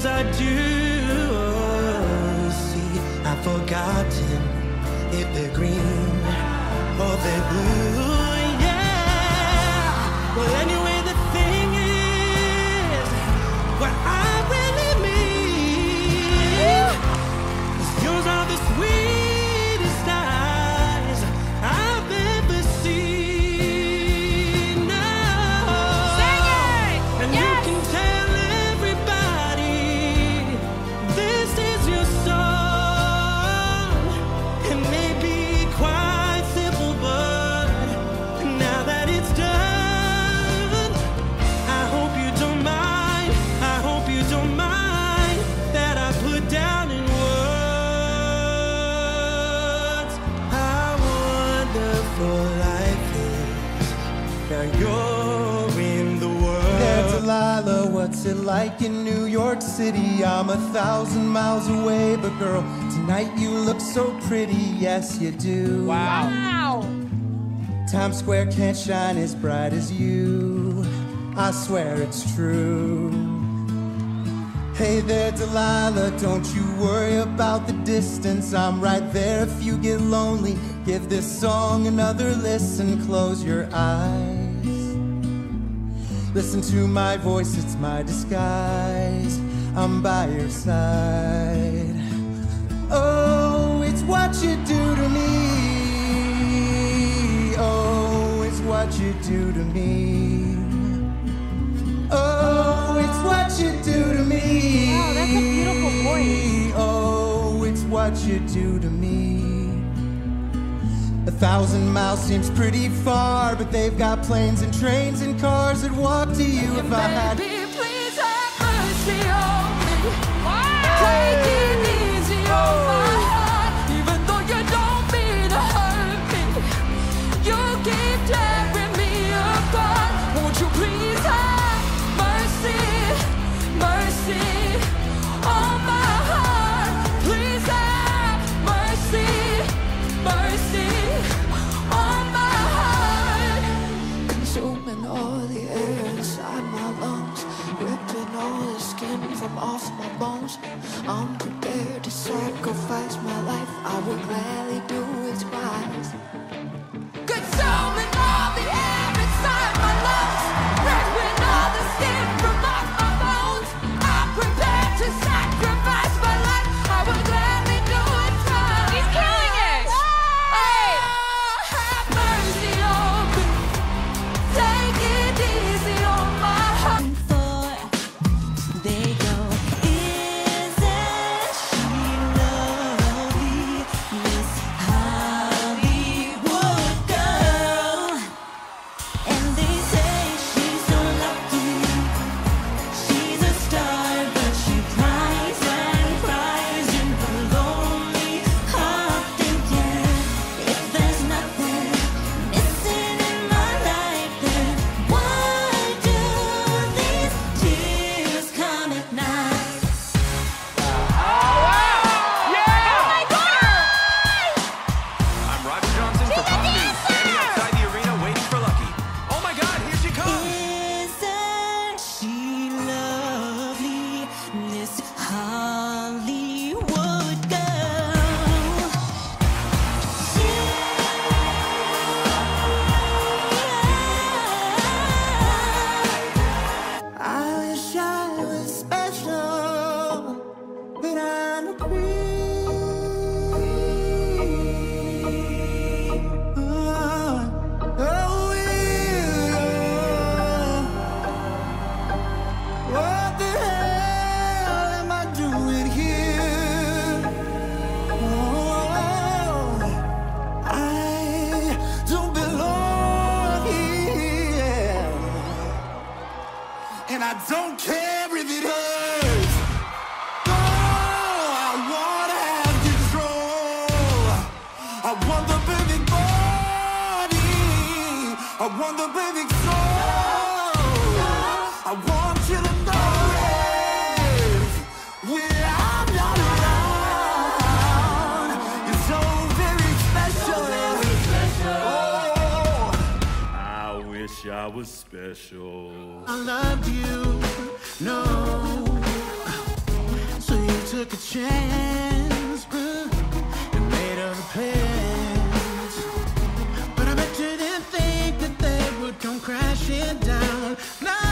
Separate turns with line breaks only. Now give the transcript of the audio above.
things I do oh, see I've forgotten if they're green or they're blue.
What's it like in New York City? I'm a thousand miles away, but girl, tonight you look so pretty. Yes, you do.
Wow.
Times Square can't shine as bright as you. I swear it's true. Hey there, Delilah, don't you worry about the distance. I'm right there if you get lonely. Give this song another listen, close your eyes. Listen to my voice, it's my disguise. I'm by your side. Oh, it's what you do to me. Oh, it's what you do to me. Oh, it's what you do to me. Wow, that's a beautiful voice. Oh, it's what you do to me. Thousand miles seems pretty far, but they've got planes and trains and cars that walk to you if I had.
Don't care if it
hurts. Oh, I wanna have control. I want the perfect body. I want the perfect soul.
Was special. I
loved you, no. So you took a chance uh, and made other plans. But I bet you didn't think that they would come crashing down. No.